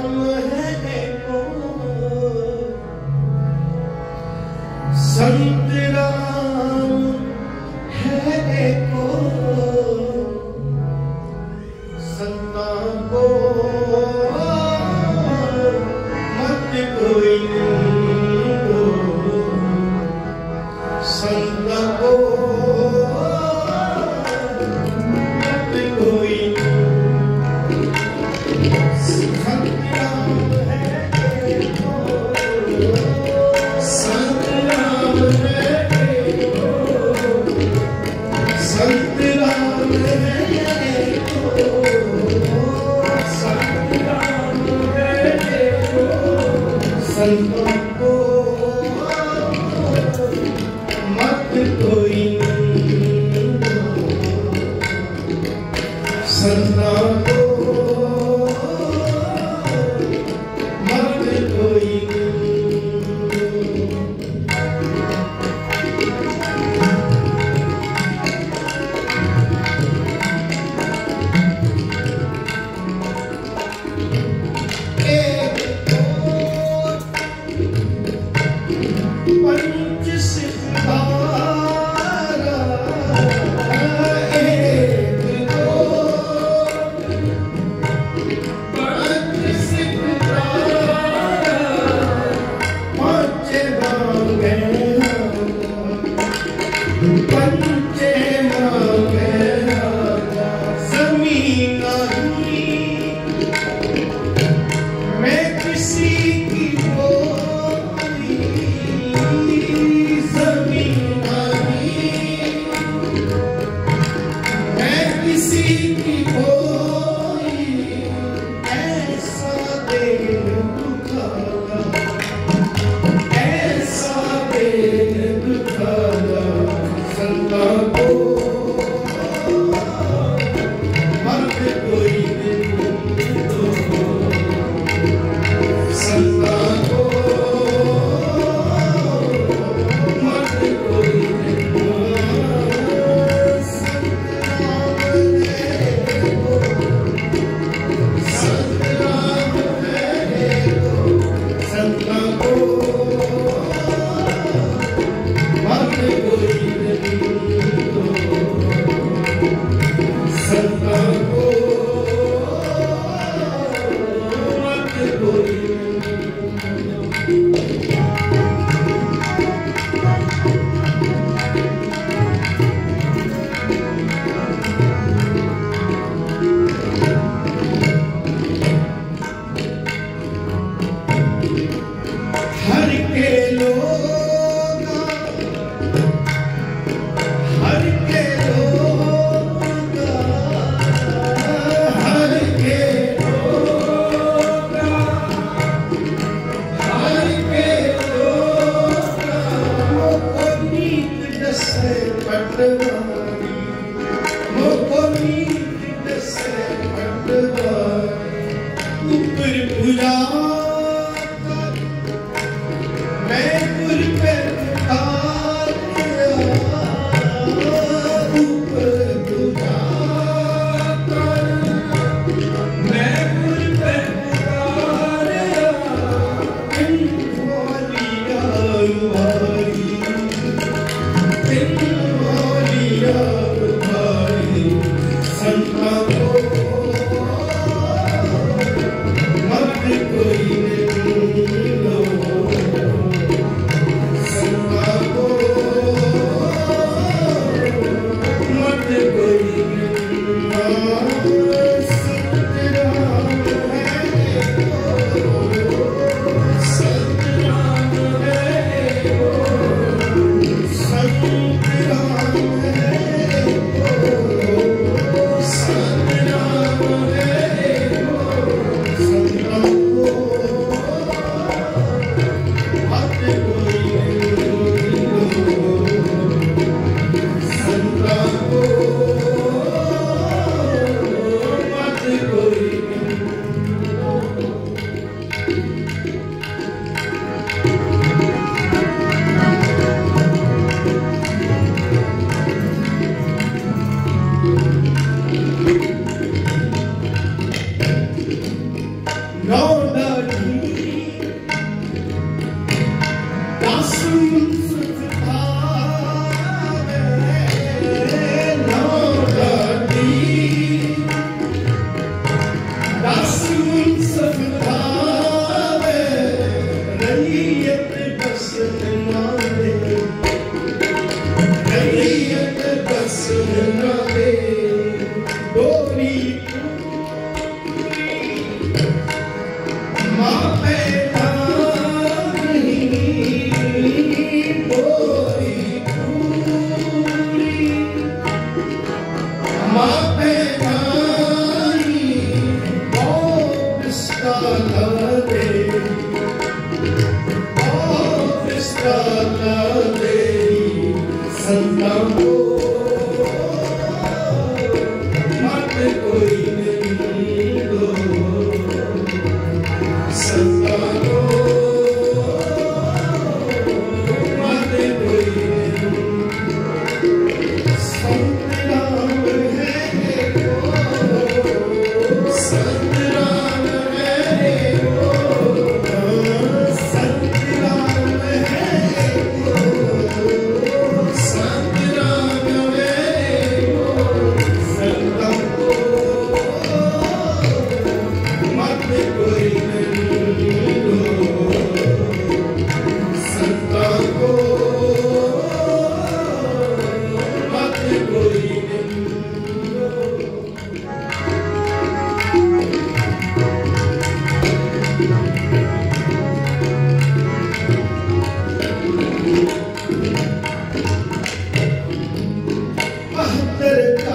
i'm Amen. Santa Cruz. Thank you. Good Blessed Santa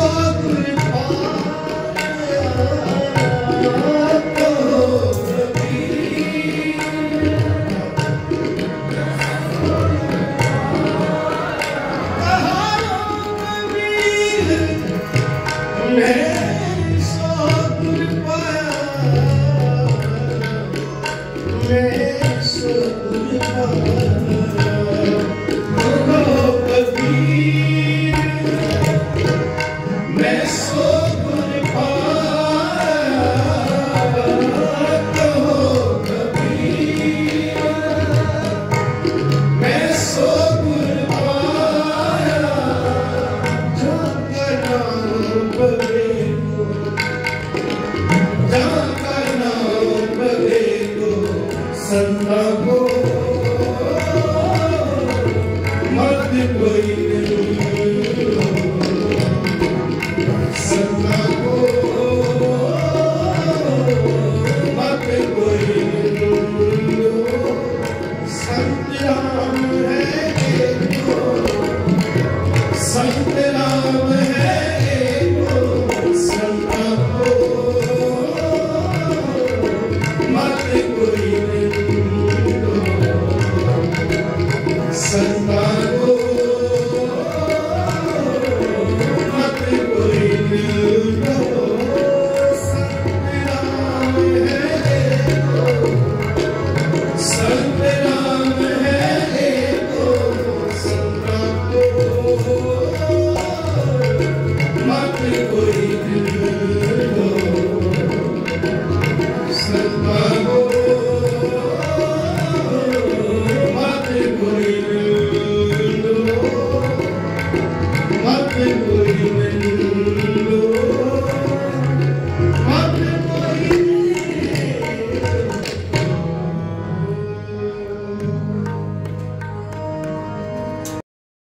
Go, way.